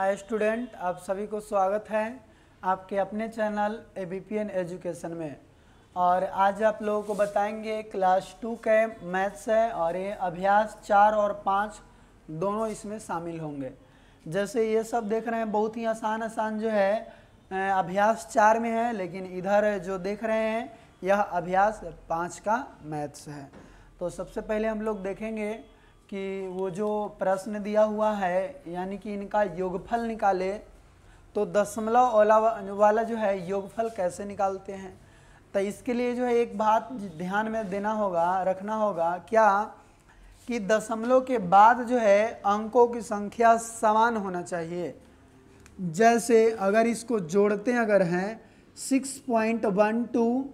Hi student, आप सभी को स्वागत है आपके अपने channel A B P N education में। और आज आप लोगों को बताएँगे क्लास टू के मैथ्स है और ये अभ्यास चार और पाँच दोनों इसमें शामिल होंगे। जैसे ये सब देख रहे हैं, बहुत ही आसान आसान जो है अभ्यास चार में है, लेकिन इधर जो देख रहे हैं, यह अभ्यास पाँच का मैथ्स है। तो सबसे पहले हम लोग देखेंगे कि वो जो प्रश्न दिया हुआ है, यानी कि इनका योगफल निकाले तो दशमलव ओला वाला जो है, योगफल कैसे निकालते हैं? तो इसके लिए जो है, एक बात ध्यान में देना होगा, रखना होगा, क्या? कि दशमलव के बाद जो है, अंकों की संख्या समान होना चाहिए। जैसे अगर इसको जोड़ते अगर हैं सिक्स पॉइंट वन टू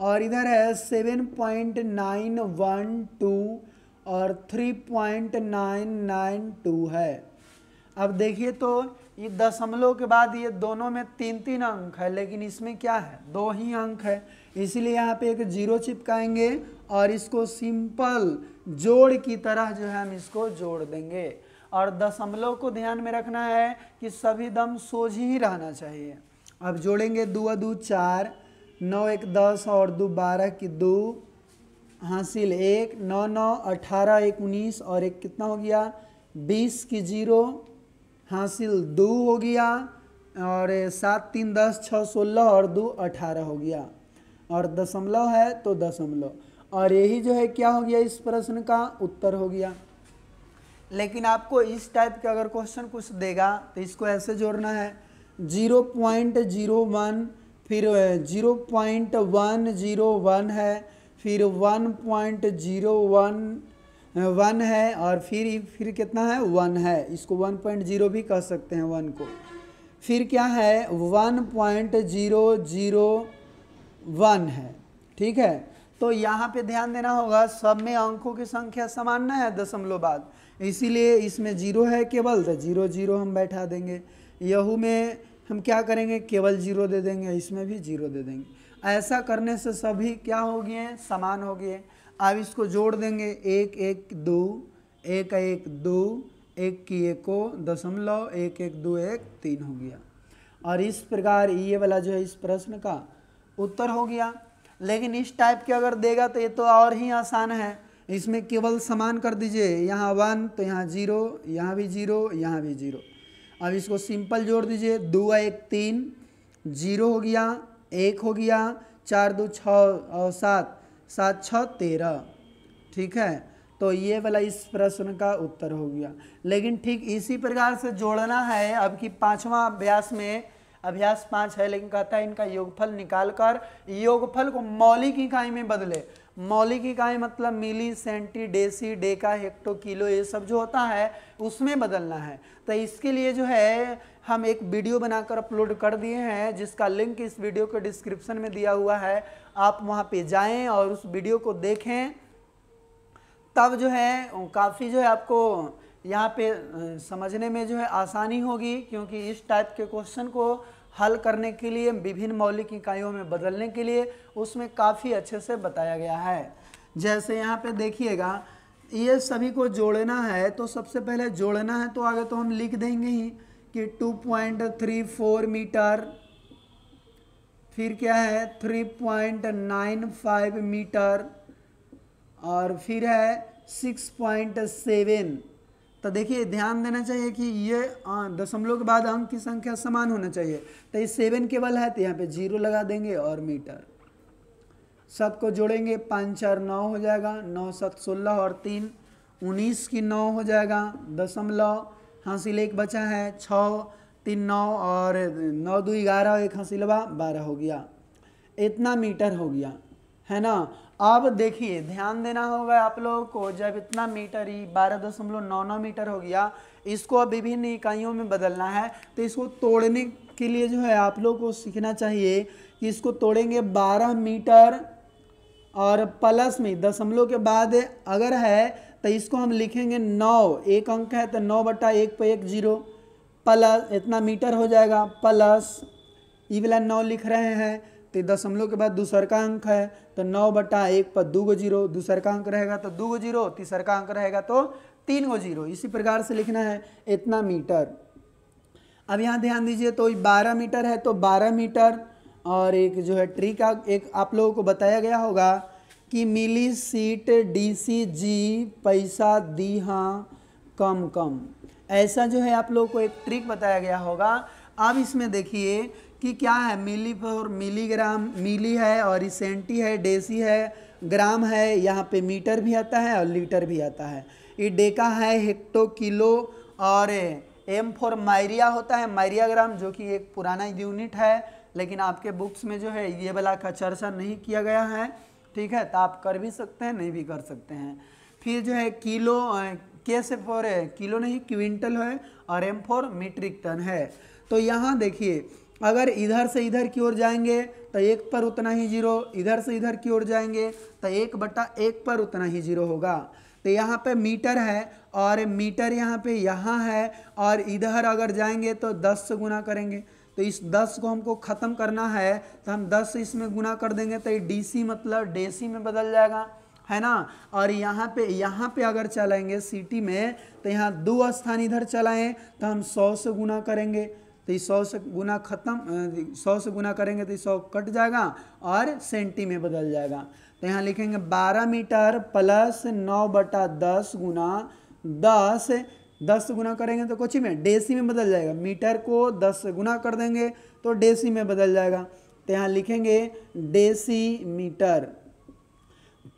और इधर है seven point nine one two और three point nine nine two है। अब देखिए तो ये दशमलव के बाद ये दोनों में तीन तीन अंक है, लेकिन इसमें क्या है? दो ही अंक है। इसलिए यहाँ पे एक ज़ीरो चिपकाएँगे और इसको सिंपल जोड़ की तरह जो है हम इसको जोड़ देंगे। और दशमलव को ध्यान में रखना है कि सभी दम सोझ ही रहना चाहिए। अब जोड़ेंगे दो दो, चार, नौ, एक, दस और दो, बारह की दो हासिल एक, नौ नौ, अठारह, एक, उन्नीस और एक कितना हो गया? बीस की ज़ीरो, हासिल दो हो गया और सात, तीन, दस छः सोलह और दो, अठारह हो गया। और दशमलव है तो दशमलव। और यही जो है, क्या हो गया इस प्रश्न का? उत्तर हो गया। लेकिन आपको इस टाइप का अगर क्वेश्चन कुछ देगा तो इसको ऐसे जोड़ना है। ज़ीरो पॉइंट ज़ीरो वन, फिर zero point one zero one है। फिर one point zero one one है और फिर फिर कितना है? वन है। इसको वन पॉइंट ज़ीरो भी कह सकते हैं वन को। फिर क्या है? One point zero zero one है। ठीक है? तो यहाँ पे ध्यान देना होगा, सब में अंकों की संख्या समान ना है दशमलव बाद। इसीलिए इसमें ज़ीरो है केवल तो ज़ीरो ज़ीरो हम बैठा देंगे। यहू में हम क्या करेंगे? केवल ज़ीरो दे देंगे, इसमें भी ज़ीरो दे देंगे। ऐसा करने से सभी क्या हो गए समान हो गए अब इसको जोड़ देंगे। एक एक, दो, एक एक, दो, एक की एको दशमलव, एक एक, दो, एक, तीन हो गया। और इस प्रकार ये वाला जो है, इस प्रश्न का उत्तर हो गया। लेकिन इस टाइप के अगर देगा तो ये तो और ही आसान है। इसमें केवल समान कर दीजिए। यहाँ वन तो यहाँ ज़ीरो, यहाँ भी ज़ीरो, यहाँ भी ज़ीरो। अब इसको सिंपल जोड़ दीजिए। दो, एक, तीन, ज़ीरो हो गया। एक हो गया, चार दो छ, और सात सात छ तेरह, ठीक है? तो ये वाला इस प्रश्न का उत्तर हो गया। लेकिन ठीक इसी प्रकार से जोड़ना है, अब की पाँचवा अभ्यास में, अभ्यास पाँच है, लेकिन कहता है इनका योगफल निकाल कर योगफल को मौलिक इकाई में बदले। मौलिक इकाई मतलब milli, centi, deci, deca, hecto, kilo, ये सब जो होता है, उसमें बदलना है। तो इसके लिए जो है, हम एक वीडियो बनाकर अपलोड कर दिए हैं, जिसका लिंक इस वीडियो के डिस्क्रिप्शन में दिया हुआ है। आप वहाँ पे जाएँ और उस वीडियो को देखें। तब जो है, काफ़ी जो है आपको यहाँ पे समझने में जो है आसानी होगी, क्योंकि इस टाइप के क्वेश्चन को हल करने के लिए, विभिन्न मौलिक इकाइयों में बदलने के लिए उसमें काफ़ी अच्छे से बताया गया है। जैसे यहाँ पे देखिएगा, ये सभी को जोड़ना है तो सबसे पहले जोड़ना है तो आगे तो हम लिख देंगे ही कि 2.34 मीटर, फिर क्या है 3.95 मीटर, और फिर है 6.7 तो देखिए, ध्यान देना चाहिए कि ये दशमलव के बाद अंक की संख्या समान होना चाहिए। तो ये सेवन केवल है तो यहाँ पे ज़ीरो लगा देंगे और मीटर सबको जोड़ेंगे, पाँच, चार, नौ हो जाएगा। नौ, सात, सोलह और तीन, उन्नीस की नौ हो जाएगा। दशमलव, हासिल एक बचा है छः तीन, नौ और नौ, दो, ग्यारह, एक हासिलवा बारह हो गया। इतना मीटर हो गया। है ना? अब देखिए, ध्यान देना होगा आप लोगों को, जब इतना मीटर ही बारह दशमलव नौ नौ मीटर हो गया, इसको अब विभिन्न इकाइयों में बदलना है। तो इसको तोड़ने के लिए जो है आप लोग को सीखना चाहिए कि इसको तोड़ेंगे बारह मीटर और प्लस में, दशमलव के बाद अगर है तो इसको हम लिखेंगे नौ, एक अंक है तो नौ बटा एक पे एक ज़ीरो, प्लस, इतना मीटर हो जाएगा, प्लस ई वाला नौ लिख रहे हैं। तो दशमलव के बाद दूसर का अंक है तो नौ बटा एक पर दो गो ज़ीरो, दूसर का अंक रहेगा तो दो गो ज़ीरो, तीसर का अंक रहेगा तो तीन गो ज़ीरो। इसी प्रकार से लिखना है इतना मीटर। अब यहाँ ध्यान दीजिए तो बारह मीटर है तो बारह मीटर और एक जो है ट्री का एक आप लोगों को बताया गया होगा कि मिली सीट डी सी जी पैसा दी हाँ कम कम। ऐसा जो है आप लोगों को एक ट्रिक बताया गया होगा। अब इसमें देखिए कि क्या है? मिली फॉर मिलीग्राम, मिली है और सेंटी है, डेसी है, ग्राम है, यहाँ पे मीटर भी आता है और लीटर भी आता है। ये डेका है हेक्टो किलो और एम फॉर मायरिया होता है। मायरिया ग्राम जो कि एक पुराना यूनिट है, लेकिन आपके बुक्स में जो है ये वाला का चर्चा नहीं किया गया है। ठीक है? तो आप कर भी सकते हैं, नहीं भी कर सकते हैं। फिर जो है किलो, के से फॉर, किलो नहीं, क्विंटल है और एम फॉर मीट्रिक टन है। तो यहाँ देखिए अगर इधर से इधर की ओर जाएँगे तो एक पर उतना ही ज़ीरो। इधर से इधर की ओर जाएँगे तो एक बटा एक पर उतना ही ज़ीरो होगा। तो यहाँ पे मीटर है, और मीटर यहाँ पे यहाँ है, और इधर अगर जाएँगे तो 10 से गुना करेंगे। तो इस 10 को हमको ख़त्म करना है तो हम 10 से इसमें गुना कर देंगे तो ये डीसी मतलब डेसी में बदल जाएगा, है ना? और यहाँ पे यहाँ पे अगर चलाएँगे सिटी में तो यहाँ दो स्थान इधर चलाएँ तो हम सौ से गुना करेंगे। तो इस सौ से गुना खत्म सौ से गुना करेंगे तो सौ कट जाएगा और सेंटी में बदल जाएगा। तो यहाँ लिखेंगे बारह मीटर प्लस नौ बटा दस गुना दस दस गुना करेंगे तो कुछ में, डेसी में बदल जाएगा। मीटर को दस से गुना कर देंगे तो डेसी में बदल जाएगा। तो यहाँ लिखेंगे डेसी मीटर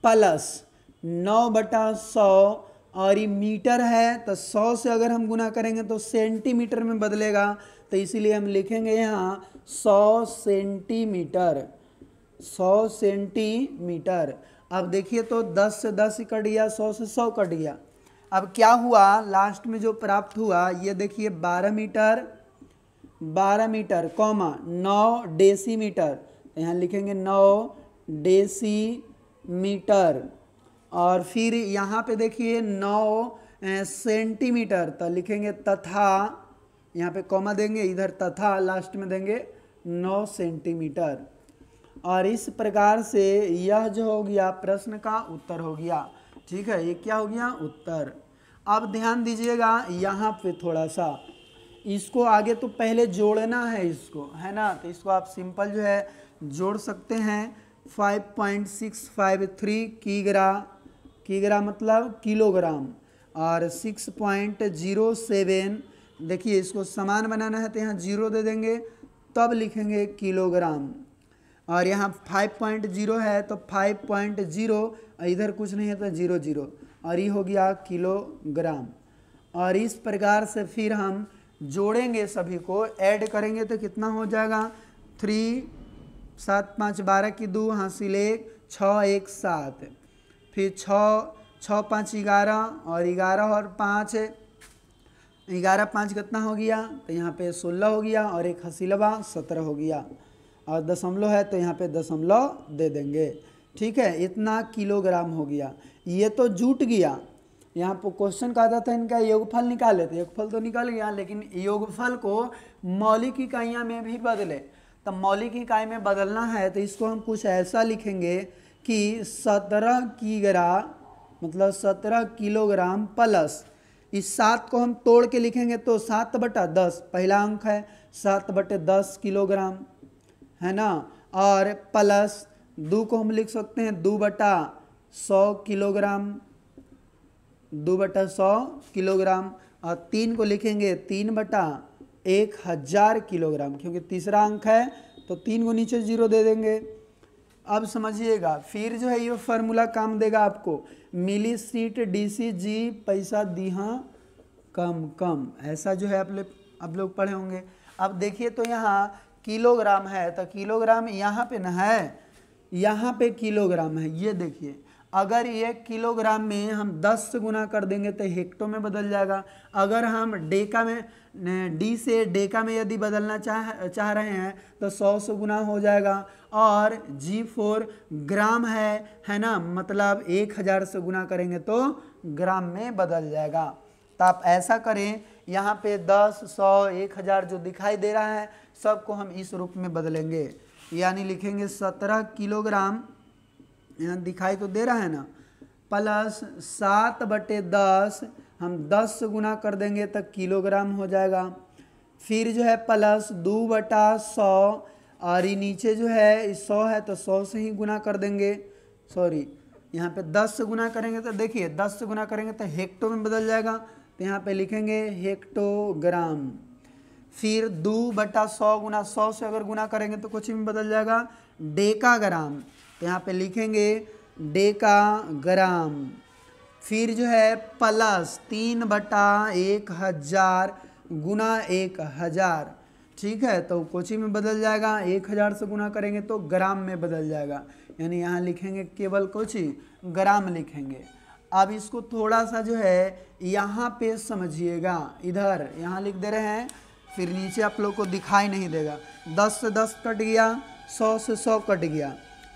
प्लस नौ बटा सौ और ये मीटर है तो सौ से अगर हम गुना करेंगे तो सेंटीमीटर में बदलेगा। तो इसीलिए हम लिखेंगे यहाँ सौ सेंटीमीटर सौ सेंटीमीटर। अब देखिए तो दस से दस कट गया, सौ से सौ कट गया। अब क्या हुआ? लास्ट में जो प्राप्त हुआ, ये देखिए बारह मीटर बारह मीटर, कॉमा, नौ डेसी मीटर यहाँ लिखेंगे नौ डेसी मीटर और फिर यहाँ पे देखिए नौ सेंटीमीटर। तो लिखेंगे तथा यहाँ पे कॉमा देंगे, इधर तथा लास्ट में देंगे नौ सेंटीमीटर और इस प्रकार से यह जो हो गया, प्रश्न का उत्तर हो गया। ठीक है, ये क्या हो गया? उत्तर. अब ध्यान दीजिएगा यहाँ पे थोड़ा सा इसको आगे तो पहले जोड़ना है इसको, है ना? तो इसको आप सिंपल जो है जोड़ सकते हैं। 5.653 कीग्रा कीग्रा मतलब किलोग्राम। और 6.07 देखिए, इसको समान बनाना है तो यहाँ ज़ीरो दे देंगे, तब लिखेंगे किलोग्राम। और यहाँ 5.0 है तो 5.0 इधर कुछ नहीं है तो ज़ीरो ज़ीरो। और ये हो गया किलोग्राम। और इस प्रकार से फिर हम जोड़ेंगे सभी को, ऐड करेंगे तो कितना हो जाएगा? थ्री, सात, पाँच, बारह की दो हासिल एक, छः, एक, सात। फिर छः छः, पाँच, ग्यारह, और ग्यारह और पाँच ग्यारह पाँच कितना हो गया तो यहाँ पे सोलह हो गया और एक हसीलवा सत्रह हो गया। और दशमलव है तो यहाँ पे दशमलव दे देंगे। ठीक है, इतना किलोग्राम हो गया। ये तो जुट गया। यहाँ पर क्वेश्चन कहा था इनका, योगफल निकाल लेते। योगफल तो निकल गया, लेकिन योगफल को मौलिक इकाइयाँ में भी बदले। तो मौलिक इकाई में बदलना है तो इसको हम कुछ ऐसा लिखेंगे कि सत्रह किग्रा मतलब सत्रह किलोग्राम प्लस इस सात को हम तोड़ के लिखेंगे तो सात बटा दस, पहला अंक है, सात बटे दस किलोग्राम, है ना? और प्लस दो को हम लिख सकते हैं, दो बटा सौ किलोग्राम, दो बटा सौ किलोग्राम, और तीन को लिखेंगे, तीन बटा एक हज़ार किलोग्राम, क्योंकि तीसरा अंक है तो तीन को नीचे ज़ीरो दे देंगे। अब समझिएगा, फिर जो है ये फार्मूला काम देगा आपको। मिली सीट डी सी जी, पैसा दी हाँ कम कम। ऐसा जो है आप लोग आप लोग पढ़े होंगे। अब देखिए तो यहाँ किलोग्राम है तो किलोग्राम यहाँ पे ना है, यहाँ पे किलोग्राम है। ये देखिए अगर ये किलोग्राम में हम 10 से गुना कर देंगे तो हेक्टो में बदल जाएगा। अगर हम डेका में डी से डेका में यदि बदलना चाह चाह रहे हैं तो 100 से गुना हो जाएगा। और जी फोर ग्राम है है ना? मतलब एक हज़ार से गुना करेंगे तो ग्राम में बदल जाएगा। तो आप ऐसा करें, यहाँ पे दस, सौ, एक हज़ार जो दिखाई दे रहा है, सबको हम इस रूप में बदलेंगे। यानी लिखेंगे सत्रह किलोग्राम यहाँ दिखाई तो दे रहा है ना? प्लस सात बटे दस, हम दस से गुना कर देंगे तो किलोग्राम हो जाएगा। फिर जो है प्लस दो बटा सौ, और ये नीचे जो है सौ है तो सौ से ही गुना कर देंगे। सॉरी, यहाँ पे दस से गुना करेंगे तो देखिए, दस से गुना करेंगे तो हेक्टो में बदल जाएगा। तो यहाँ पे लिखेंगे हेक्टोग्राम। फिर दो बटा सौ गुना सौ से अगर गुना करेंगे तो कुछ में बदल जाएगा। डेका ग्राम तो यहाँ पे लिखेंगे डेका ग्राम फिर जो है प्लस तीन बटा एक हज़ार गुना एक हज़ार। ठीक है तो कोची में बदल जाएगा, एक हज़ार से गुना करेंगे तो ग्राम में बदल जाएगा। यानी यहाँ लिखेंगे केवल कोची, ग्राम लिखेंगे। अब इसको थोड़ा सा जो है यहाँ पे समझिएगा। इधर यहाँ लिख दे रहे हैं, फिर नीचे आप लोग को दिखाई नहीं देगा। दस से दस कट गया, सौ से सौ कट गया।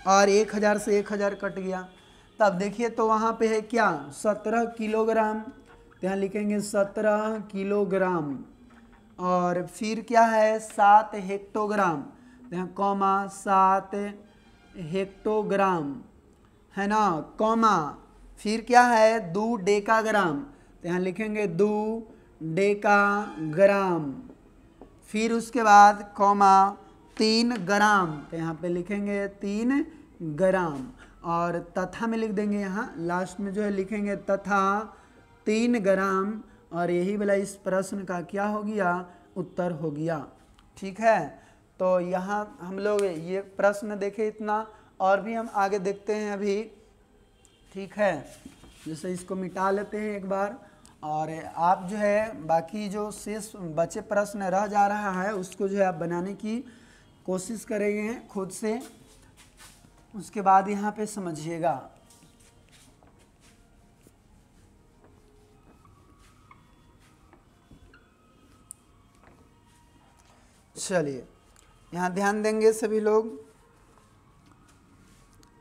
और एक हज़ार से एक हज़ार कट गया। तब देखिए तो वहाँ पे है क्या? सत्रह किलोग्राम। तो यहाँ लिखेंगे सत्रह किलोग्राम। और फिर क्या है? सात हेक्टोग्राम। तो यहाँ कॉमा सात हेक्टोग्राम। है ना? कॉमा। फिर क्या है? दो डेकाग्राम। तो यहाँ लिखेंगे दो डेकाग्राम। फिर उसके बाद कॉमा तीन ग्राम। तो यहाँ पे लिखेंगे तीन ग्राम। और तथा में लिख देंगे यहाँ। लास्ट में जो है लिखेंगे तथा, तीन ग्राम, और यही वाला इस प्रश्न का क्या हो गया? उत्तर हो गया। ठीक है? तो यहाँ हम लोग ये प्रश्न देखे इतना, और भी हम आगे देखते हैं अभी। ठीक है? जैसे इसको मिटा लेते हैं एक बार। और आप जो है, बाकी जो शेष बचे प्रश्न रह जा रहा है, उसको जो है आप बनाने की कोशिश करेंगे खुद से। उसके बाद यहाँ पे समझिएगा। चलिए, यहाँ ध्यान देंगे सभी लोग।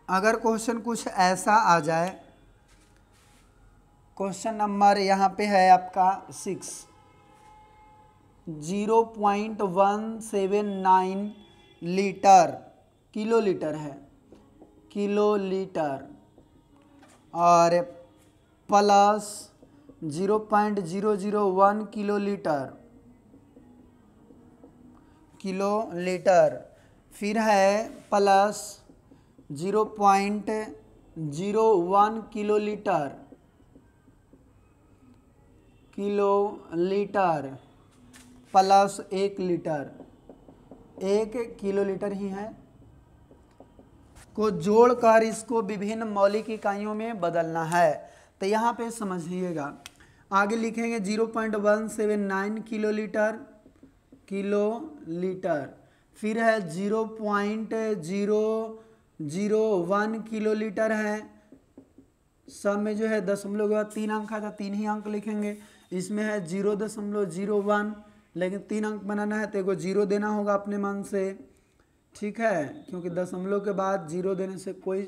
अगर क्वेश्चन कुछ ऐसा आ जाए, क्वेश्चन नंबर यहाँ पे है आपका six. Zero point one seven nine litre, kilo litre है। किलो लीटर और plus zero point zero zero one kilo litre kilo litre फिर है plus zero point zero one kilo litre kilo litre plus एक litre. एक kilo litre ही है। को जोड़कर इसको विभिन्न मौलिक इकाइयों में बदलना है। तो यहाँ पे समझिएगा। आगे लिखेंगे zero point one seven nine kilo litre kilo litre फिर है zero point zero zero one kilo litre है। सब में जो है दशमलव के बाद तीन अंक है तो तीन ही अंक लिखेंगे। इसमें है ज़ीरो दशमलव ज़ीरो वन, लेकिन तीन अंक बनाना है तो एगो ज़ीरो देना होगा अपने मन से। ठीक है, क्योंकि दशमलव के बाद ज़ीरो देने से कोई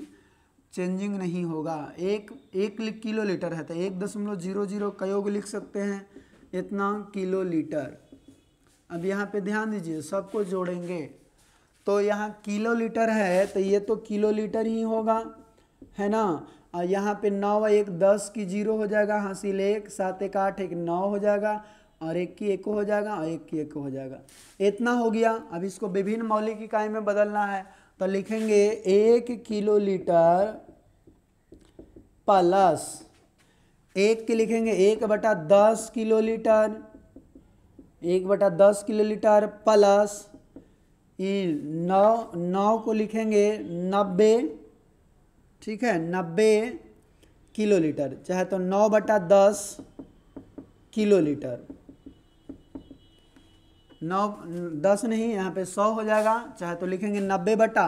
चेंजिंग नहीं होगा। एक एक किलो लीटर है तो एक दशमलव ज़ीरो ज़ीरो कयोग लिख सकते हैं, इतना किलो लीटर अब यहाँ पे ध्यान दीजिए, सबको जोड़ेंगे। तो यहाँ किलो लीटर है तो ये तो किलो लीटर ही होगा, है ना? और यहाँ पे नौ एक दस की ज़ीरो हो जाएगा हासिल एक, सात एक आठ एक नौ हो जाएगा और एक की एक हो जाएगा और एक की एक हो जाएगा। इतना हो गया। अब इसको विभिन्न मौलिक इकाई में बदलना है। तो लिखेंगे एक किलो लीटर प्लस एक के लिखेंगे एक बटा दस किलो लीटर एक बटा दस किलो लीटर प्लस नौ नौ को लिखेंगे नब्बे। ठीक है, नब्बे किलो लीटर चाहे तो नौ बटा दस किलो लीटर नौ, दस नहीं, यहाँ पे सौ हो जाएगा। चाहे तो लिखेंगे नब्बे बटा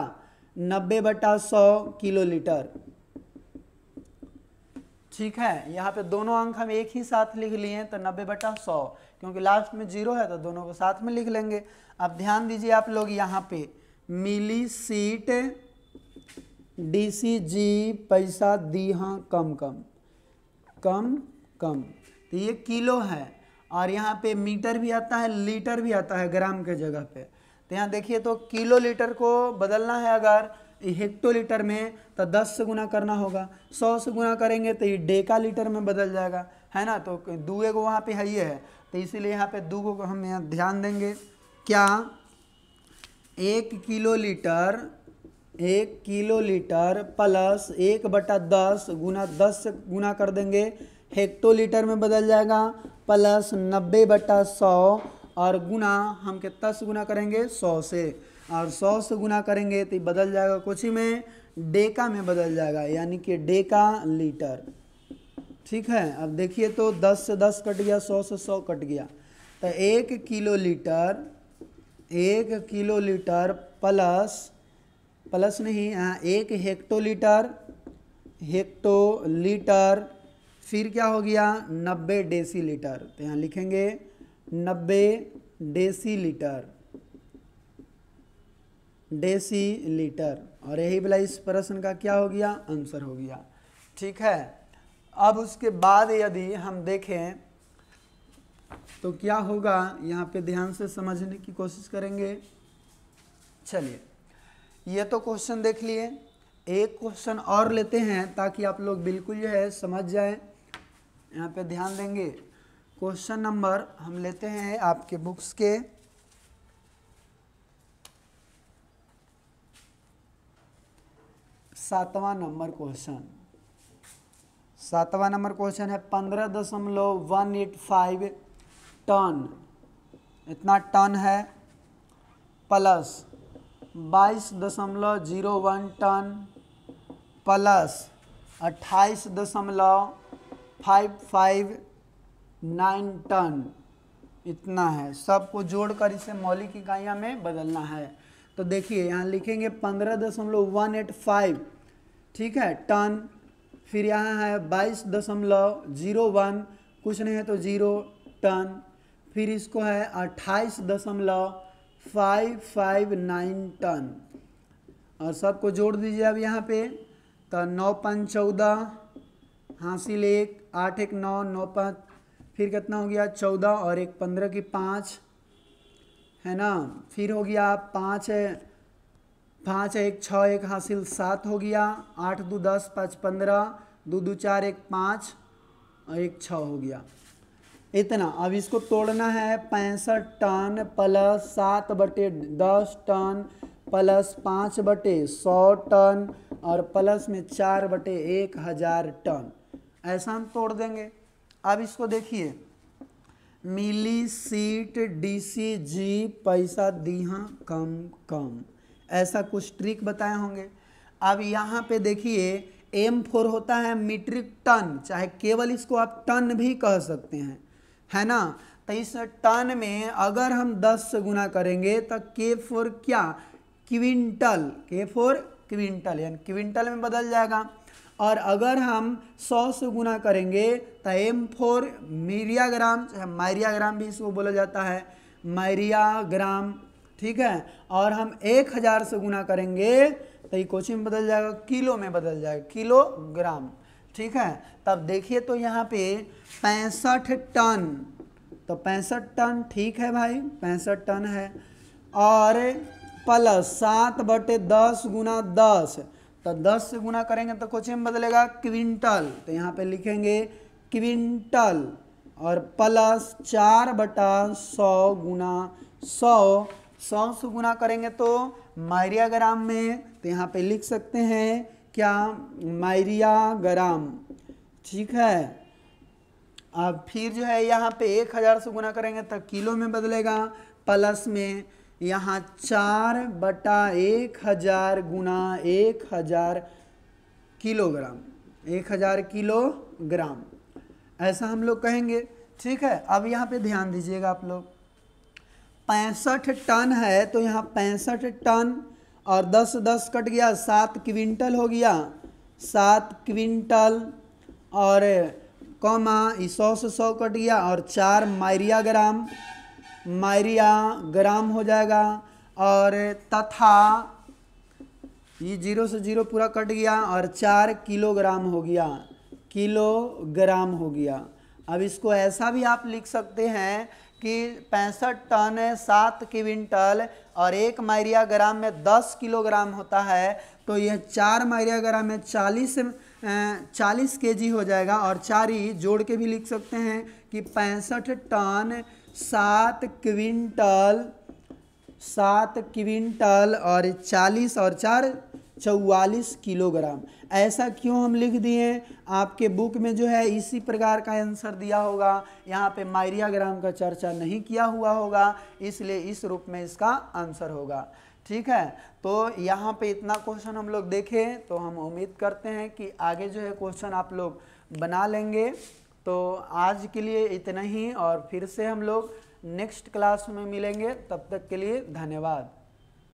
नब्बे बटा सौ किलो लीटर ठीक है, यहाँ पे दोनों अंक हम एक ही साथ लिख लिए तो नब्बे बटा सौ। क्योंकि लास्ट में ज़ीरो है तो दोनों को साथ में लिख लेंगे। अब ध्यान दीजिए आप लोग यहाँ पे, मिली सीट डी सी जी, पैसा, दी हाँ कम कम। कम कम। तो ये किलो है। और यहाँ पे मीटर भी आता है, लीटर भी आता है ग्राम के जगह पे। तो यहाँ देखिए तो किलो लीटर को बदलना है अगर हेक्टोलीटर में तो 10 से गुना करना होगा। 100 से गुना करेंगे तो ये डेका लीटर में बदल जाएगा, है ना? तो दुए को वहाँ पे है, ये है। तो इसीलिए यहाँ पे दो को हम यहाँ ध्यान देंगे। क्या? एक किलो लीटर, एक किलो लीटर प्लस एक बटा दस गुना दस से गुना कर देंगे। हेक्टोलीटर में बदल जाएगा, प्लस नब्बे बटा सौ, और गुना हम कितना से गुना करेंगे? सौ से। और सौ से गुना करेंगे तो बदल जाएगा कुछ ही में, डेका में बदल जाएगा, यानी कि डेका लीटर। ठीक है? अब देखिए तो 10 से 10 कट गया 100 से 100 कट गया। तो एक किलो लीटर एक किलो लीटर प्लस प्लस नहीं हाँ एक हेक्टोलीटर हेक्टोलीटर फिर क्या हो गया? नब्बे डेसी लीटर तो यहाँ लिखेंगे, नब्बे डेसी लीटर डेसी लीटर और यही वाला इस प्रश्न का क्या हो गया? आंसर हो गया। ठीक है? अब उसके बाद यदि हम देखें तो क्या होगा? यहाँ पे ध्यान से समझने की कोशिश करेंगे। चलिए, ये तो क्वेश्चन देख लिए। एक क्वेश्चन और लेते हैं ताकि आप लोग बिल्कुल जो है समझ जाए। यहाँ पे ध्यान देंगे। क्वेश्चन नंबर हम लेते हैं आपके बुक्स के। सातवां नंबर क्वेश्चन सातवां नंबर क्वेश्चन है, पंद्रह दशमलव वन एट फाइव टन। इतना टन है। प्लस बाईस दशमलव ज़ीरो वन टन। प्लस अट्ठाईस दशमलव फाइव फाइव, नाइन टन इतना है। सबको जोड़कर इसे मौलिक इकाइयाँ में बदलना है। तो देखिए, यहाँ लिखेंगे पंद्रह दशमलव वन एट फाइव, ठीक है, टन। फिर यहाँ है बाईस दशमलव ज़ीरो वन, कुछ नहीं है तो ज़ीरो टन। फिर इसको है अट्ठाईस दशमलव फाइव फाइव, नाइन टन। और सबको जोड़ दीजिए अब यहाँ पे। तो नौ, पाँच, चौदह हासिल एक, आठ एक नौ नौ पाँच, फिर कितना हो गया? चौदह और एक पंद्रह की पाँच, है ना? फिर हो गया पाँच पाँच एक छः एक हासिल सात हो गया, आठ दो दस, पाँच पंद्रह, दो दो चार एक पाँच, और एक छः हो गया। इतना, अब इसको तोड़ना है पैंसठ टन प्लस सात बटे दस टन प्लस पाँच बटे सौ टन और प्लस में चार बटे एक हज़ार टन। ऐसा हम तोड़ देंगे। अब इसको देखिए। मिली सीट, डीसी जी पैसा, दीहा, कम कम। ऐसा कुछ ट्रिक बताए होंगे। अब यहाँ पे देखिए एम फोर होता है मीट्रिक टन, चाहे केवल इसको आप टन भी कह सकते हैं। है ना? तो इस टन में अगर हम 10 से गुना करेंगे तो के फोर क्या? क्विंटल। के फोर क्विंटल, यानी क्विंटल में बदल जाएगा। और अगर हम 100 से गुना करेंगे तो एम फोर मीरिया ग्राम चाहे मायरिया ग्राम भी इसको बोला जाता है मायरिया ग्राम ठीक है? और हम एक हज़ार से गुना करेंगे तो ये कोचिंग में बदल जाएगा, किलो में बदल जाएगा, किलोग्राम, ठीक है? तब देखिए तो यहाँ पे पैंसठ टन तो पैंसठ टन ठीक है भाई, पैंसठ टन है। और प्लस सात बटे दस गुना दस तो दस से गुना करेंगे तो में बदलेगा क्विंटल। तो यहाँ पे लिखेंगे क्विंटल और प्लस चार बटा सौ गुना सौ। सौ से गुना करेंगे तो मायरिया ग्राम में तो यहाँ पे लिख सकते हैं क्या? मायरिया ग्राम ठीक है? अब फिर जो है यहाँ पे एक हज़ार से गुना करेंगे तो किलो में बदलेगा, प्लस में यहाँ चार बटा एक हज़ार गुना एक हज़ार किलोग्राम, एक हज़ार किलोग्राम। ऐसा हम लोग कहेंगे, ठीक है? अब यहाँ पे ध्यान दीजिएगा आप लोग। पैंसठ टन है तो यहाँ पैंसठ टन और दस दस कट गया, सात क्विंटल हो गया। सात क्विंटल और कौमा सौ से सौ कट गया और चार मायरिया ग्राम मायरिया ग्राम हो जाएगा और तथा ये ज़ीरो से ज़ीरो पूरा कट गया और चार किलोग्राम हो गया, किलोग्राम हो गया। अब इसको ऐसा भी आप लिख सकते हैं कि पैंसठ टन सात क्विंटल और एक मायरिया ग्राम में दस किलोग्राम होता है तो यह चार मायरिया ग्राम में चालीस चालीस के जी हो जाएगा। और चार ही जोड़ के भी लिख सकते हैं कि पैंसठ टन सात क्विंटल सात क्विंटल और चालीस और चार, चौवालीस किलोग्राम। ऐसा क्यों हम लिख दिए? आपके बुक में जो है इसी प्रकार का आंसर दिया होगा। यहाँ पे मायरिया ग्राम का चर्चा नहीं किया हुआ होगा, इसलिए इस रूप में इसका आंसर होगा। ठीक है? तो यहाँ पे इतना क्वेश्चन हम लोग देखें तो हम उम्मीद करते हैं कि आगे जो है क्वेश्चन आप लोग बना लेंगे। तो आज के लिए इतना ही और फिर से हम लोग नेक्स्ट क्लास में मिलेंगे। तब तक के लिए धन्यवाद।